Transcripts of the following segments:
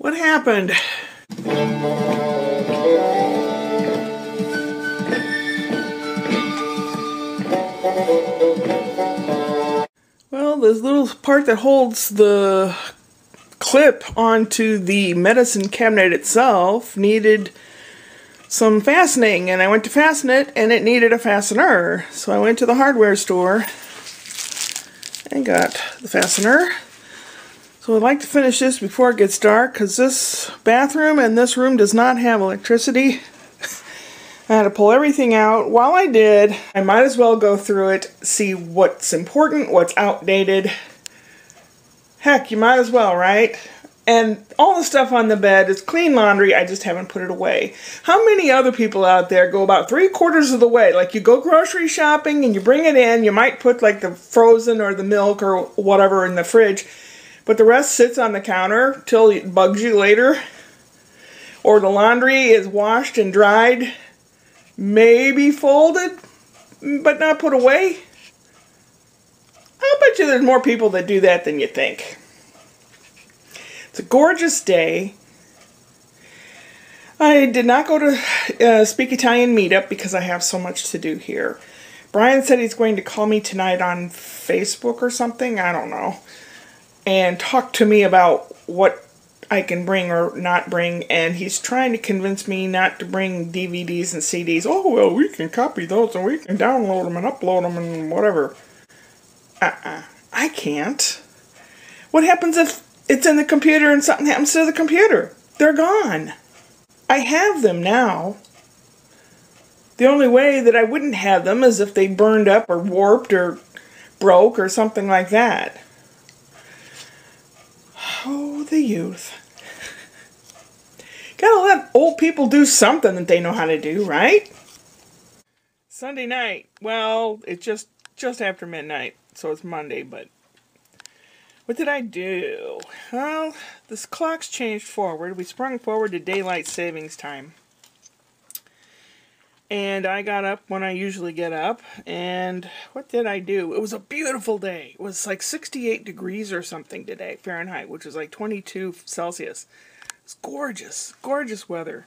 What happened? Well, this little part that holds the clip onto the medicine cabinet itself needed some fastening, and I went to fasten it, and it needed a fastener. So I went to the hardware store and got the fastener. So I'd like to finish this before it gets dark, because this bathroom and this room does not have electricity. I had to pull everything out. While I did, I might as well go through it, see what's important, what's outdated. Heck, you might as well, right? And all the stuff on the bed is clean laundry, I just haven't put it away. How many other people out there go about three quarters of the way? Like you go grocery shopping and you bring it in, you might put like the frozen or the milk or whatever in the fridge, but the rest sits on the counter till it bugs you later. Or the laundry is washed and dried maybe folded, but not put away. I'll bet you there's more people that do that than you think. It's a gorgeous day. I did not go to uh, Speak Italian meetup because I have so much to do here. Brian said he's going to call me tonight on Facebook or something, I don't know, and talk to me about what I can bring or not bring, and he's trying to convince me not to bring DVDs and CDs. Oh, well, we can copy those and we can download them and upload them and whatever. Uh-uh. I can't. What happens if it's in the computer and something happens to the computer? They're gone. I have them now. The only way that I wouldn't have them is if they burned up or warped or broke or something like that. Oh, the youth. Gotta let old people do something that they know how to do, right? Sunday night. Well, it's just just after midnight, so it's Monday, but what did I do? Well, this clock's changed forward. We sprung forward to daylight savings time. And I got up when I usually get up. And what did I do? It was a beautiful day. It was like 68 degrees or something today, Fahrenheit, which is like 22 Celsius. It's gorgeous, gorgeous weather.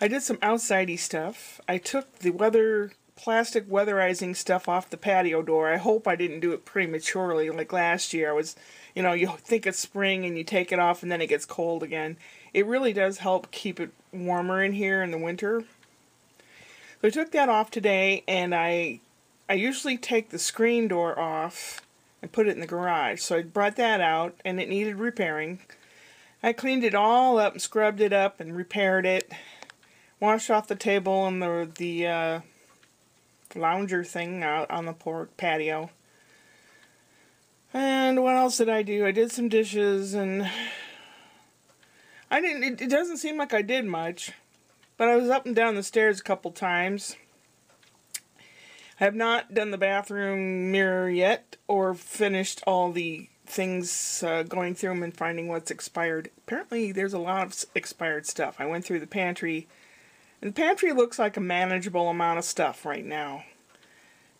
I did some outsidey stuff. I took the weather plastic weatherizing stuff off the patio door. I hope I didn't do it prematurely like last year. I was, you know, you think it's spring and you take it off and then it gets cold again. It really does help keep it warmer in here in the winter. So I took that off today and I I usually take the screen door off and put it in the garage. So I brought that out and it needed repairing. I cleaned it all up and scrubbed it up and repaired it. Washed off the table and the, the uh, lounger thing out on the porch patio. And what else did I do? I did some dishes and I didn't, it, it doesn't seem like I did much, but I was up and down the stairs a couple times. I have not done the bathroom mirror yet or finished all the things uh, going through them and finding what's expired. Apparently, there's a lot of expired stuff. I went through the pantry, and the pantry looks like a manageable amount of stuff right now.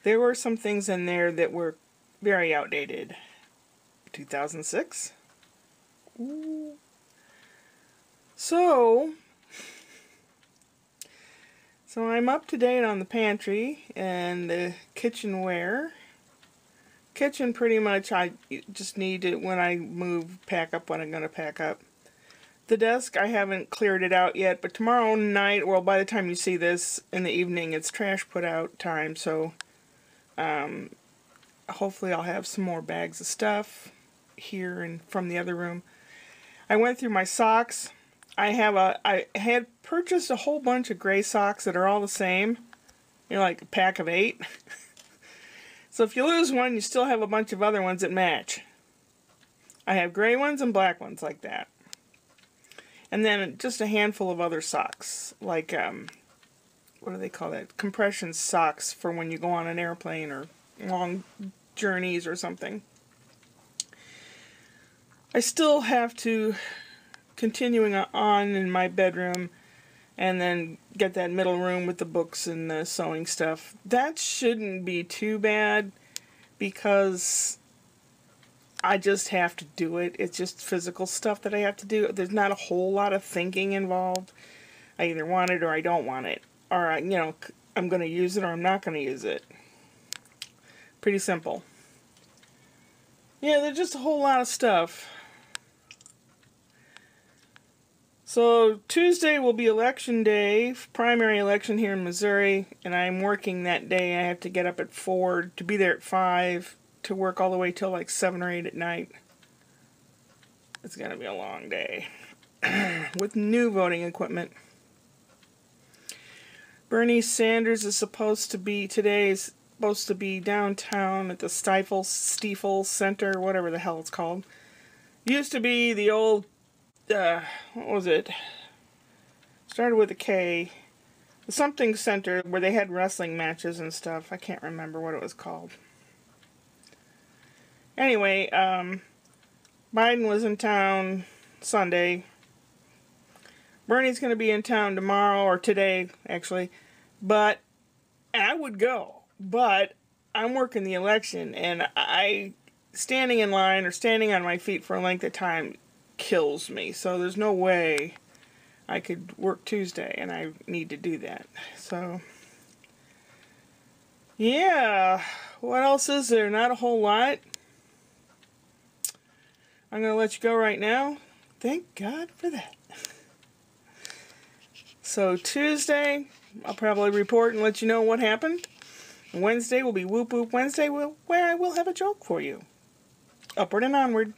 There were some things in there that were very outdated. 2006? Ooh. So, so I'm up to date on the pantry and the kitchenware kitchen pretty much I just need to when I move pack up what I'm going to pack up. The desk I haven't cleared it out yet but tomorrow night well by the time you see this in the evening it's trash put out time so um, hopefully I'll have some more bags of stuff here and from the other room. I went through my socks. I have a I had purchased a whole bunch of gray socks that are all the same. You know like a pack of 8. So if you lose one, you still have a bunch of other ones that match. I have gray ones and black ones like that. And then just a handful of other socks, like, um, what do they call that? Compression socks for when you go on an airplane or long journeys or something. I still have to, continuing on in my bedroom, and then get that middle room with the books and the sewing stuff. That shouldn't be too bad because I just have to do it. It's just physical stuff that I have to do. There's not a whole lot of thinking involved. I either want it or I don't want it. Or, I, you know, I'm going to use it or I'm not going to use it. Pretty simple. Yeah, there's just a whole lot of stuff. So Tuesday will be election day, primary election here in Missouri, and I'm working that day. I have to get up at 4 to be there at 5 to work all the way till like 7 or 8 at night. It's going to be a long day with new voting equipment. Bernie Sanders is supposed to be today is supposed to be downtown at the Stifle Stifel Center, whatever the hell it's called. Used to be the old uh, what was it? Started with a K. Something center where they had wrestling matches and stuff. I can't remember what it was called. Anyway, um, Biden was in town Sunday. Bernie's going to be in town tomorrow or today, actually. But I would go. But I'm working the election, and I standing in line or standing on my feet for a length of time kills me. So there's no way I could work Tuesday, and I need to do that. So, yeah. What else is there? Not a whole lot. I'm going to let you go right now. Thank God for that. So, Tuesday, I'll probably report and let you know what happened. Wednesday will be Whoop Whoop Wednesday, will where I will have a joke for you. Upward and onward.